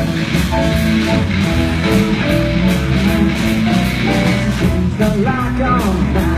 Turn the lock on.